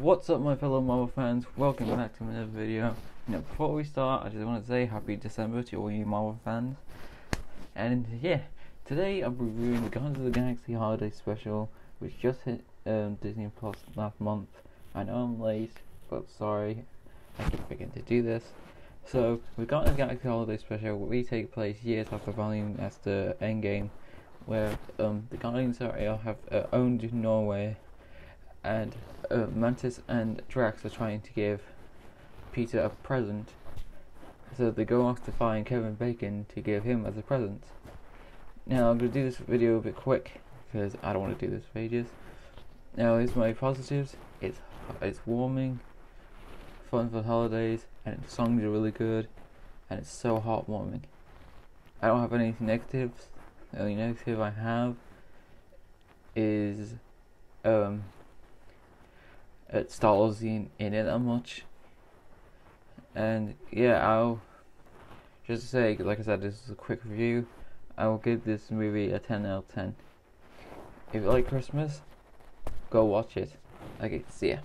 What's up my fellow Marvel fans, welcome back to another video. Now before we start, I just want to say happy December to all you Marvel fans. And yeah, today I'm reviewing Guardians of the Galaxy Holiday Special, which just hit um, Disney Plus last month. I know I'm late, but sorry, I keep forgetting to do this. So, with Guardians of the Galaxy Holiday Special, we take place years after Volume as the Endgame, where um, the Guardians are, have uh, owned Knowhere and uh, Mantis and Drax are trying to give Peter a present. So they go off to find Kevin Bacon to give him as a present. Now I'm going to do this video a bit quick because I don't want to do this for ages. Now here's my positives. It's it's warming, fun for the holidays, and the songs are really good, and it's so heartwarming. I don't have any negatives. The only negative I have is um it stalls in, in it that much. And yeah, I'll just say, like I said, this is a quick review. I will give this movie a 10 out of 10. If you like Christmas, go watch it. Okay, see ya.